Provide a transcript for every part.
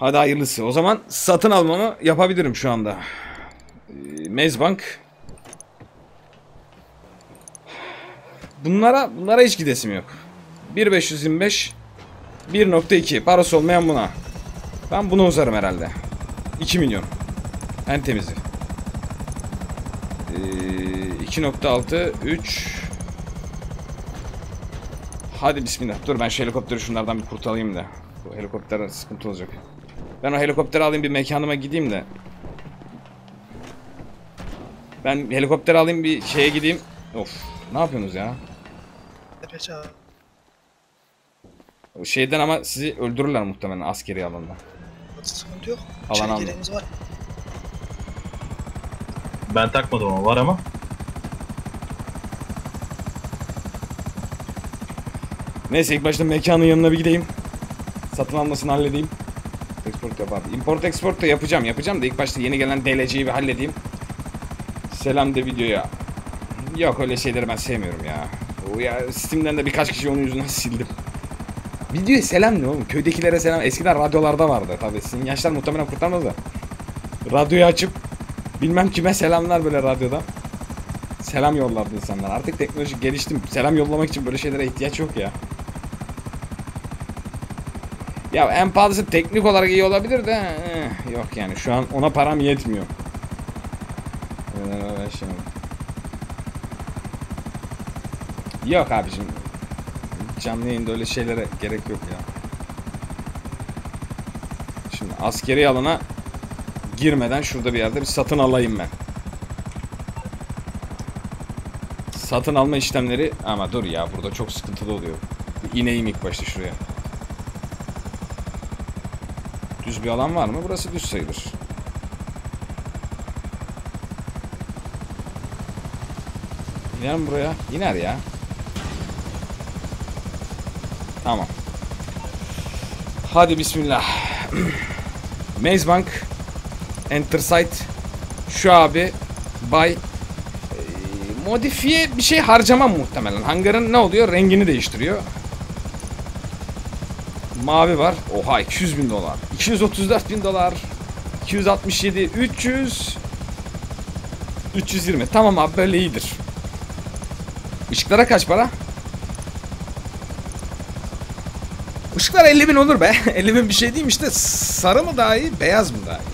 Hadi hayırlısı. O zaman satın almamı yapabilirim şu anda. Ee, Mezbank. Bunlara bunlara hiç gidesim yok. 1.525 1.2 parası olmayan buna. Ben bunu uzarım herhalde. 2 milyon. En temizi. Ee, 2.6 3 Hadi bismillah. Dur ben helikopteri şunlardan bir kurtarayım da. Bu helikopter sıkıntı olacak. Ben o helikopteri alayım bir mekanıma gideyim de. Ben helikopter alayım bir şeye gideyim. Of. Ne yapıyorsunuz ya? Tepeci abi. O şeyden ama sizi öldürürler muhtemelen askeri alanda. Sıkıntı yok. Alan var. Ben takmadım ama var ama. Neyse ilk başta mekanın yanına bir gideyim. Satın almasını halledeyim. Export yap abi. Import export da yapacağım. Yapacağım da ilk başta yeni gelen DLC'yi bir halledeyim. Selam de videoya. Yok öyle şeyleri ben sevmiyorum ya. O ya Steam'den de birkaç kişi onun yüzünden sildim. Videoya selam ne oğlum? Köydekilere selam. Eskiden radyolarda vardı tabii. Sizin yaşlar muhtemelen kurtarmaz da. Radyoyu açıp bilmem kime selamlar böyle radyoda. Selam yollardı insanlar. Artık teknoloji geliştim. Selam yollamak için böyle şeylere ihtiyaç yok ya. Ya en pahalısı teknik olarak iyi olabilir de eh, yok yani şu an ona param yetmiyor. Ee. Yok abicim. Canlı yayında öyle şeylere gerek yok ya. Şimdi askeri alana girmeden şurada bir yerde bir satın alayım ben. Satın alma işlemleri ama dur ya burada çok sıkıntılı oluyor. İneyim ilk başta şuraya. Düz bir alan var mı? Burası düz sayılır. İner buraya? İner ya. Tamam. Hadi bismillah. Maze Bank Enter site Şu abi Bay modifiye bir şey harcamam muhtemelen. Hangarın ne oluyor? Rengini değiştiriyor. Mavi var. Oha 200 bin dolar. 234 bin dolar. 267. 300. 320. Tamam abi böyle iyidir. Işıklara kaç para? Işıklar 50 bin olur be. 50 bin bir şey değil mi işte. Sarı mı daha iyi, beyaz mı daha iyi?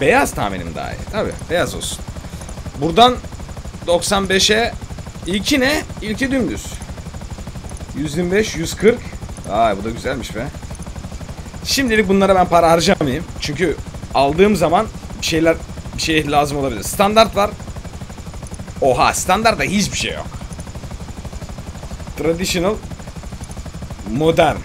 Beyaz tahminim daha iyi. Tabi beyaz olsun. Buradan 95'e ilki ne? İlki dümdüz. 125, 140. Ay bu da güzelmiş be. Şimdilik bunlara ben para harcamayayım. Çünkü aldığım zaman bir şeyler bir şey lazım olabilir. Standart var. Oha standartta hiçbir şey yok. Traditional modern.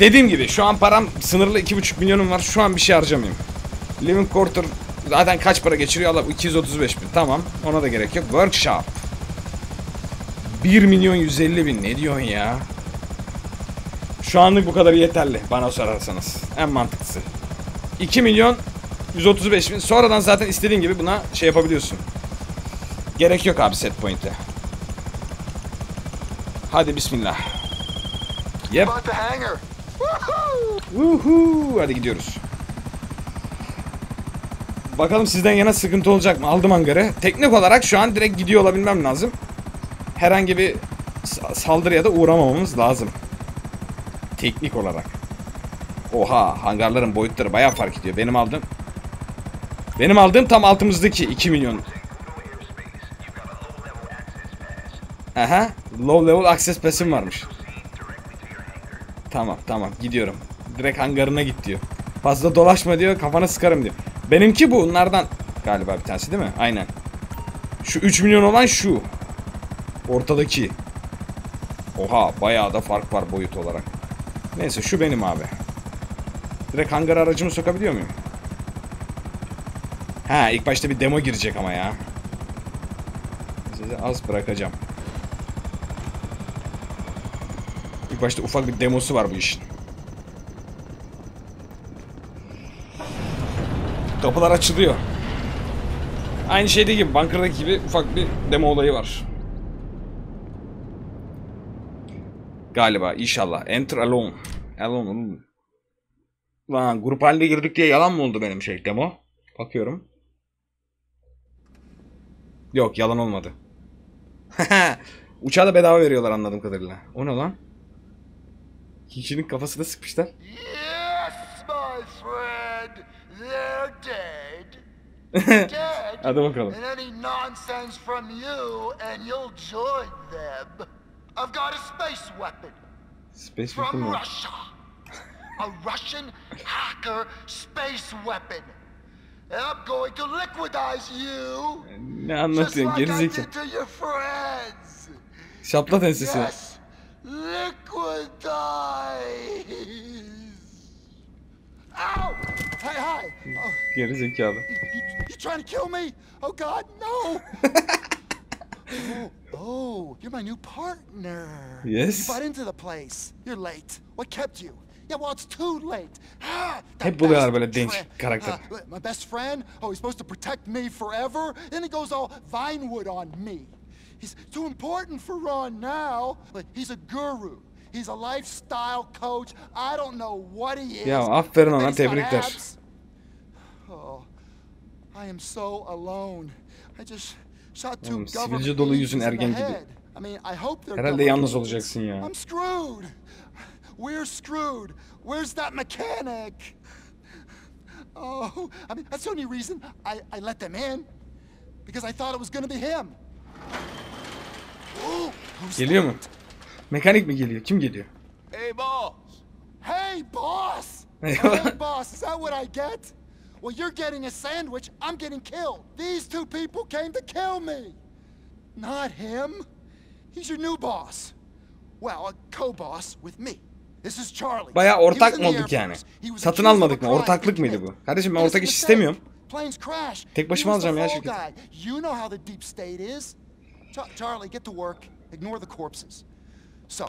Dediğim gibi şu an param sınırlı 2,5 milyonum var. Şu an bir şey harcamayayım. Living Quarter zaten kaç para geçiriyor? Allah 235 bin. Tamam. Ona da gerek yok. Workshop. 1 milyon 150 bin. Ne diyorsun ya? Şu anlık bu kadar yeterli. Bana sorarsanız. En mantıklısı. 2 milyon 135 bin. Sonradan zaten istediğin gibi buna şey yapabiliyorsun. Gerek yok abi set point'e. Hadi bismillah. Yep. Uhu, hadi gidiyoruz. Bakalım sizden yana sıkıntı olacak mı? Aldım hangarı. Teknik olarak şu an direkt gidiyor olabilmem lazım. Herhangi bir sa- saldırıya da uğramamamız lazım. Teknik olarak. Oha, hangarların boyutları bayağı fark ediyor. Benim aldığım benim aldığım tam altımızdaki 2 milyon. Aha, low level access pass'im varmış. Tamam tamam gidiyorum. Direkt hangarına git diyor. Fazla dolaşma diyor kafana sıkarım diyor. Benimki bu onlardan. Galiba bir tanesi değil mi? Aynen. Şu 3 milyon olan şu. Ortadaki. Oha bayağı da fark var boyut olarak. Neyse şu benim abi. Direkt hangar aracımı sokabiliyor muyum? Ha ilk başta bir demo girecek ama ya. Size az bırakacağım. İlk başta ufak bir demosu var bu işin. Kapılar açılıyor. Aynı şeyde gibi, Bunker'daki gibi ufak bir demo olayı var. Galiba inşallah. Enter alone. Alone oğlum. Lan grup halinde girdik diye yalan mı oldu benim şey demo? Bakıyorum. Yok yalan olmadı. Uçağı da bedava veriyorlar anladığım kadarıyla. O ne lan? Kişinin kafasına sıkmışlar. Dead. Hadi bakalım. And any nonsense from you, and you'll join them. I've got a space weapon Space from Weapon mu? Russia. A Russian hacker space weapon. And I'm going to liquidize you. Ne anlatıyorsun like gerizekalı. did to your friends. Yes. Oh, Gerizekalı. you, trying to kill me? Oh God, no! oh, you're my new partner. Yes. You bought into the place. You're late. What kept you? Yeah, well, it's too late. Ah, Hep buluyorlar böyle friend- karakter. Uh, my best friend? Oh, he's supposed to protect me forever? Then he goes all Vinewood on me. He's too important for Ron now. But he's a guru. He's a lifestyle coach. I don't know what he is. Ya aferin ona, but he's got tebrikler. I am so alone. I just shot two sivilce dolu yüzün agents in the ergen gibi. head. I mean, I hope they're Herhalde yalnız olacaksın ya. I'm screwed. We're screwed. Where's that mechanic? Oh, I mean, that's the only reason I, I let them in. Because I thought it was gonna be him. Ooh, Geliyor mu? Mekanik mi geliyor? Kim geliyor? Hey, boss. Hey, boss. Hey, boss. Is that what I get? Well, you're getting a sandwich. I'm getting killed. These two people came to kill me. Not him. He's your new boss. Well, a co-boss with me. This is Charlie. Bayağı ortak mı olduk yani? Satın almadık mı? Ortaklık mıydı bu? Kardeşim ben ortak iş istemiyorum. Planes crash. Tek başıma alacağım ya şirketi. You know how the deep state is. Cha- Charlie, get to work. Ignore the corpses. So,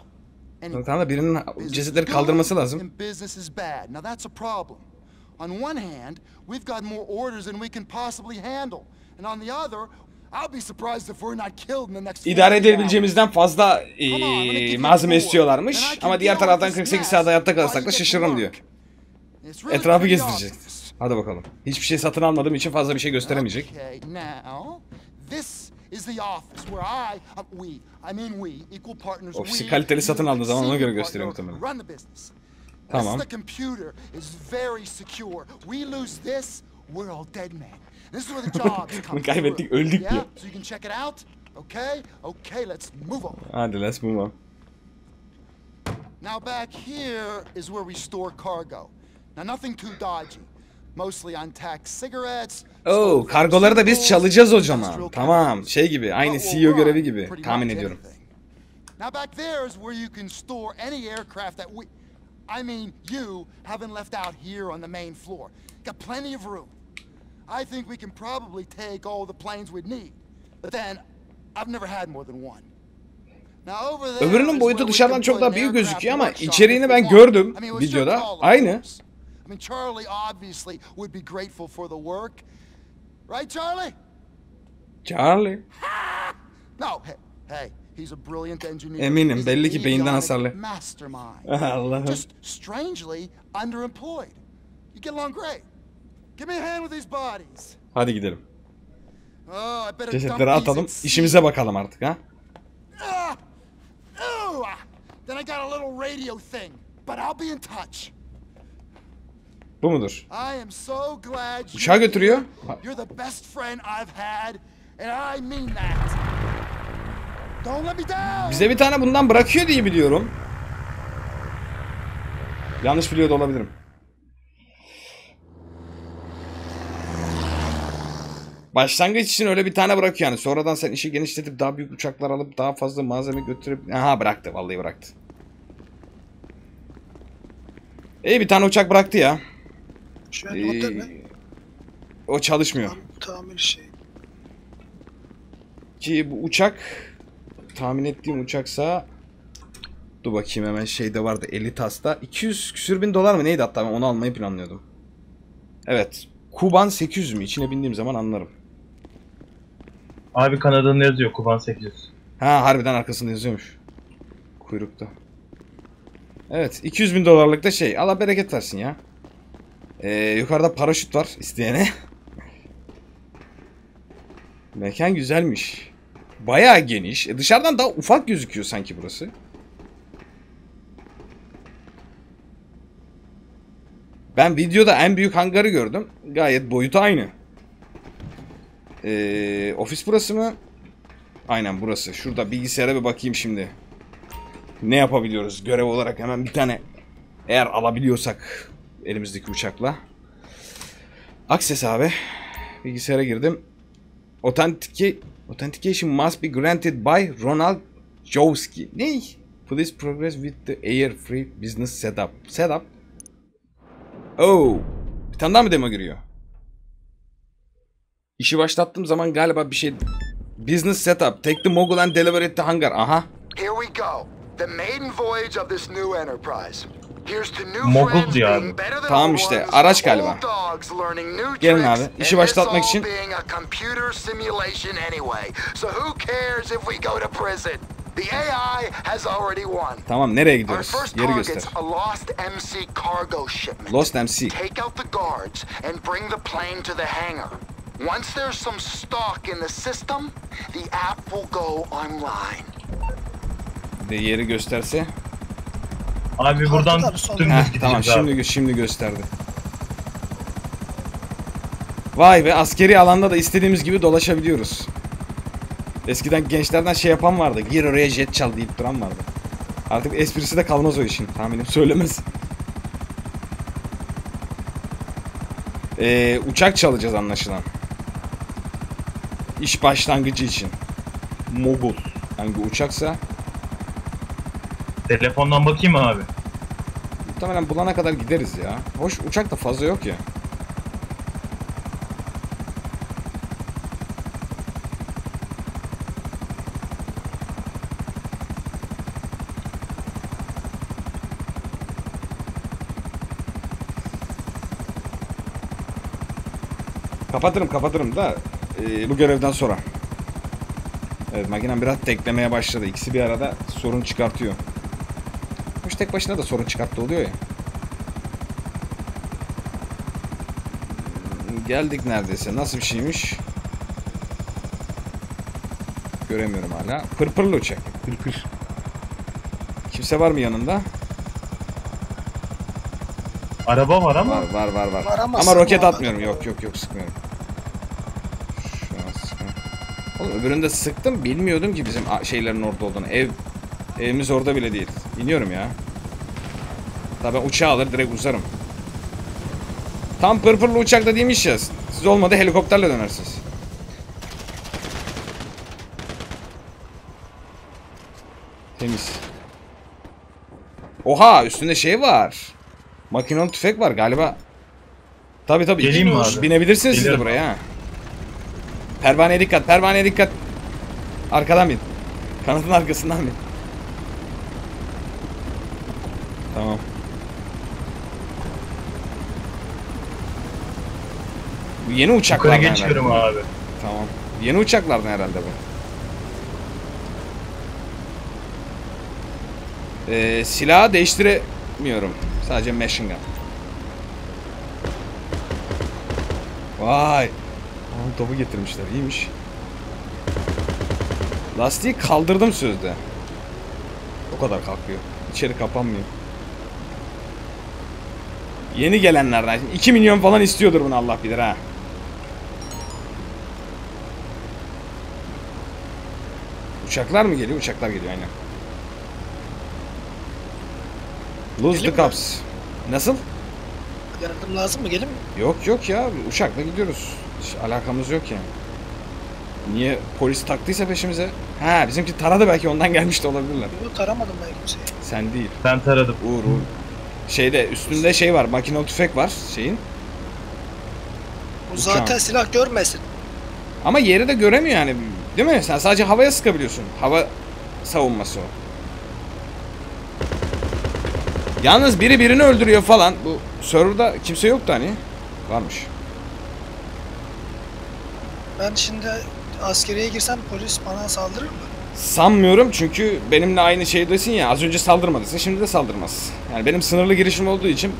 Tamam da birinin cesetleri kaldırması lazım. Business is bad. Now that's a problem. On one hand, we've got more orders than we can possibly handle. And on the other, I'll be surprised if we're not killed in the next İdare 48 hours. edebileceğimizden fazla you malzeme istiyorlarmış. Ama diğer taraftan this 48 mess saat hayatta kalsak da şaşırırım diyor. Etrafı gezdirecek. Hadi bakalım. Hiçbir şey satın almadığım için fazla bir şey gösteremeyecek. Okay, now this is the office where I, uh, we, I mean we, equal partners. Ofisi we, kaliteli satın aldığı zaman ona göre gösteriyor muhtemelen. Tamam. This, the computer is very secure. We lose this, we're all dead men. This is where the jobs come Kaybettik, öldük yeah? diyor. So you can check it out. Okay, okay, let's move on. Hadi let's move on. Now back here is where we store cargo. Now nothing too dodgy. Mostly untaxed cigarettes. Stolen kargoları da biz çalacağız industrial Tamam, şey gibi, aynı CEO görevi gibi tahmin ediyorum. Now back there is where you can store any aircraft that we, I mean you, haven't left out here on the main floor. Got plenty of room. I think we can probably take all the planes we'd need. But then, I've never had more than one. Now over there Öbürünün boyutu dışarıdan çok daha büyük gözüküyor ama içeriğini ben gördüm videoda. Aynı. I mean, Charlie obviously would be grateful for the work. Right, Charlie? Charlie. No, hey, hey, he's a brilliant engineer. Eminim, belli ki beyinden hasarlı. Allah'ım. Just strangely underemployed. You get along great. Give me a hand with these bodies. Hadi gidelim. Oh, Cesetleri atalım. İşimize bakalım artık ha. Ah! Ah. Then I got a little radio thing, but I'll be in touch. Bu mudur? I am so glad Uçağı you're götürüyor. You're the best friend I've had, and I mean that. Bize bir tane bundan bırakıyor diye biliyorum. Yanlış biliyor da olabilirim. Başlangıç için öyle bir tane bırakıyor yani. Sonradan sen işi genişletip daha büyük uçaklar alıp daha fazla malzeme götürüp... Aha bıraktı vallahi bıraktı. İyi bir tane uçak bıraktı ya. Şu? Ee, o çalışmıyor. Tam, tamir şey. Ki bu uçak tahmin ettiğim uçaksa dur bakayım hemen şeyde vardı Elitas'ta 200 küsür bin dolar mı neydi hatta ben onu almayı planlıyordum. Evet. Kuban 800 mü? İçine bindiğim zaman anlarım. Abi Kanada'nın yazıyor Kuban 800. Ha harbiden arkasında yazıyormuş. Kuyrukta. Evet 200 bin dolarlık da şey. Allah bereket versin ya. Ee, yukarıda paraşüt var isteyene. Mekan güzelmiş. Bayağı geniş. E, dışarıdan daha ufak gözüküyor sanki burası. Ben videoda en büyük hangarı gördüm. Gayet boyutu aynı. Ee, ofis burası mı? Aynen burası. Şurada bilgisayara bir bakayım şimdi. Ne yapabiliyoruz görev olarak hemen bir tane eğer alabiliyorsak elimizdeki uçakla. Access abi. Bilgisayara girdim. Authentica Authentication must be granted by Ronald Jowski. Ne? Please progress with the Air Free Business Setup. Setup. Oh. Bir tane daha mı demo giriyor? İşi başlattığım zaman galiba bir şey... Business Setup. Take the mogul and deliver it to hangar. Aha. Here we go. The maiden voyage of this new enterprise. Here's to new Mogul than Tamam old işte, araç galiba. dogs learning new Gelin tricks, abi, işi and başlatmak için- being a computer simulation anyway. So who cares if we go to prison? The AI has already won. Tamam nereye Our gidiyoruz? first Yeri göster. a lost MC cargo shipment. Lost MC. Take out the guards and bring the plane to the hangar. Once there's some stock in the system, the app will go online. De yeri gösterse. Abi buradan Kalktı sonra. dümdüz Heh, gideceğiz tamam abi. şimdi gö- şimdi gösterdi. Vay be askeri alanda da istediğimiz gibi dolaşabiliyoruz. Eskiden gençlerden şey yapan vardı. Gir oraya jet çal deyip duran vardı. Artık esprisi de kalmaz o işin. Tahminim söylemez. Ee, uçak çalacağız anlaşılan. İş başlangıcı için. Mogul. Hangi uçaksa Telefondan bakayım mı abi? Muhtemelen bulana kadar gideriz ya. Hoş uçak da fazla yok ya. Kapatırım kapatırım da e, bu görevden sonra. Evet makinem biraz teklemeye başladı. İkisi bir arada sorun çıkartıyor. Tek başına da sorun çıkarttı oluyor ya. Geldik neredeyse. Nasıl bir şeymiş? Göremiyorum hala. Pırpırlı uçak. Pırpır. Kimse var mı yanında? Araba var ama Var var var var. Var ama roket atmıyorum. Yok yok yok sıkmıyorum. Şu an sıkmıyorum. Oğlum öbüründe sıktım. Bilmiyordum ki bizim şeylerin orada olduğunu. Ev evimiz orada bile değil. İniyorum ya. Tabii ben uçağı alır direkt uzarım. Tam pırpırlı uçakta değilmiş ya. Siz olmadı helikopterle dönersiniz. Temiz. Oha üstünde şey var. Makinalı tüfek var galiba. Tabi tabi. Geleyim mi abi? Binebilirsiniz siz de Gelirim. buraya ha. Pervaneye dikkat, pervaneye dikkat. Arkadan bin. Kanatın arkasından bin. Tamam. Bu yeni yukarı uçaklardan geçiyorum herhalde. abi. Tamam. Yeni uçaklardan herhalde bu. Ee, silahı değiştiremiyorum. Sadece machine gun. Vay. Aa, topu getirmişler. İyiymiş. Lastiği kaldırdım sözde. O kadar kalkıyor. İçeri kapanmıyor. Yeni gelenlerden. Şimdi 2 milyon falan istiyordur bunu Allah bilir ha. Uçaklar mı geliyor? Uçaklar geliyor aynen. Lose the Gelin mi? cups. Nasıl? Yardım lazım mı? Gelin mi? Yok yok ya uçakla gidiyoruz. Hiç alakamız yok yani. Niye polis taktıysa peşimize? Ha bizimki taradı belki ondan gelmiş de olabilirler. Yok taramadım ben kimseyi. Sen değil. Ben taradım. Uğur Uğur. Şeyde üstünde şey var makinalı tüfek var şeyin. Bu Uçağın. zaten silah görmesin. Ama yeri de göremiyor yani. Değil mi? Sen sadece havaya sıkabiliyorsun. Hava savunması o. Yalnız biri birini öldürüyor falan. Bu serverda kimse yoktu hani. Varmış. Ben şimdi askeriye girsem polis bana saldırır mı? Sanmıyorum çünkü benimle aynı şeydesin ya az önce saldırmadıysa şimdi de saldırmaz. Yani benim sınırlı girişim olduğu için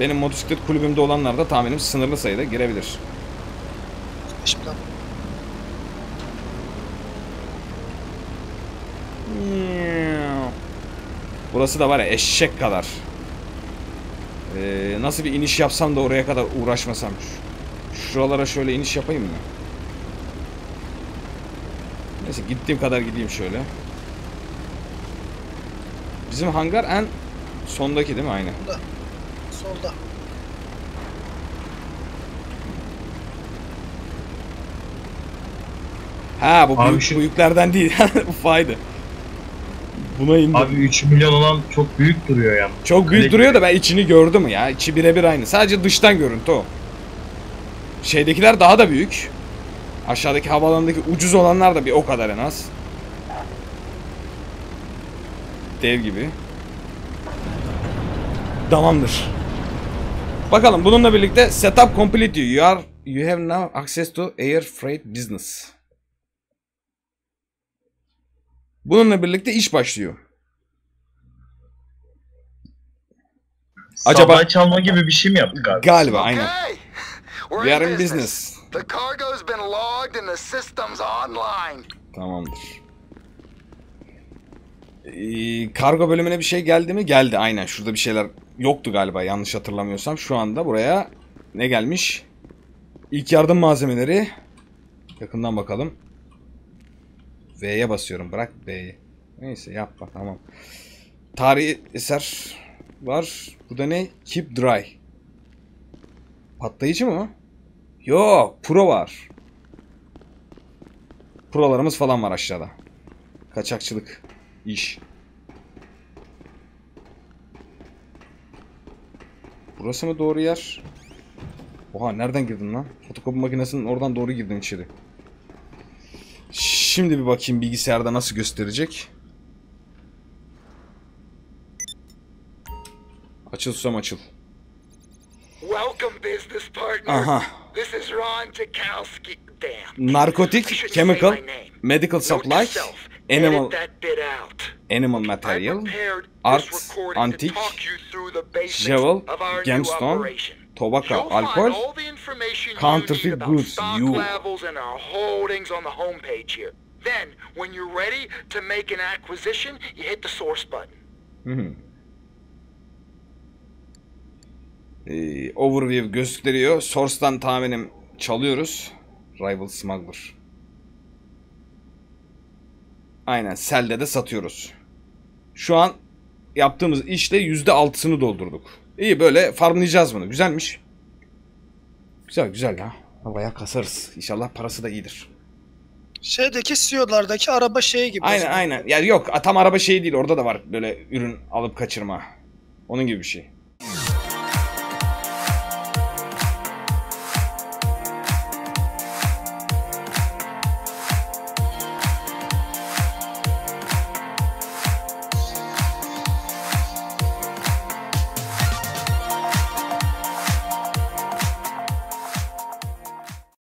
benim motosiklet kulübümde olanlar da tahminim sınırlı sayıda girebilir. Şimdi Burası da var ya eşek kadar. Ee, nasıl bir iniş yapsam da oraya kadar uğraşmasam. Şuralara şöyle iniş yapayım mı? Neyse gittiğim kadar gideyim şöyle. Bizim hangar en sondaki değil mi? Aynen. solda. Ha bu Abi büyük, şu- büyüklerden değil. Ufaydı. Buna indim. Abi 3 milyon olan çok büyük duruyor yani. Çok büyük Öyle duruyor da ben içini gördüm ya. İçi birebir aynı. Sadece dıştan görüntü o. Şeydekiler daha da büyük. Aşağıdaki havaalanındaki ucuz olanlar da bir o kadar en az. Dev gibi. Tamamdır. Bakalım bununla birlikte setup complete diyor. You are you have now access to air freight business. Bununla birlikte iş başlıyor. Acaba- Acaba çalma gibi bir şey mi yaptık abi? Galiba aynen. We are in business. The cargo's been logged and the system's online. Tamamdır. Ee, kargo bölümüne bir şey geldi mi? Geldi aynen. Şurada bir şeyler yoktu galiba yanlış hatırlamıyorsam. Şu anda buraya ne gelmiş? İlk yardım malzemeleri. Yakından bakalım. V'ye basıyorum. Bırak B'yi. Neyse yapma tamam. Tarihi eser var. Bu da ne? Keep dry. Patlayıcı mı? o? Yok. Pro var. Prolarımız falan var aşağıda. Kaçakçılık iş. Burası mı doğru yer? Oha nereden girdin lan? Fotokopi makinesinin oradan doğru girdin içeri. Şimdi bir bakayım bilgisayarda nasıl gösterecek. Açıl susam açıl. Aha. Narkotik, chemical, medical supply, animal animal material, prepared this art, recording antique, to talk you through the basics shovel, gemstone, tobacco, you counterfeit goods, you- Then, when you're ready to make an acquisition, you hit the source button. Hı. Ee, overview gösteriyor. Source'tan tahminim çalıyoruz. Rival Smuggler. Aynen. Sel'de de satıyoruz. Şu an yaptığımız işle %6'sını doldurduk. İyi böyle farmlayacağız bunu. Güzelmiş. Güzel güzel ya. Bayağı kasarız. İnşallah parası da iyidir. Şeydeki CEO'lardaki araba şeyi gibi. Aynen aynen. Yani yok tam araba şey değil orada da var böyle ürün alıp kaçırma. Onun gibi bir şey.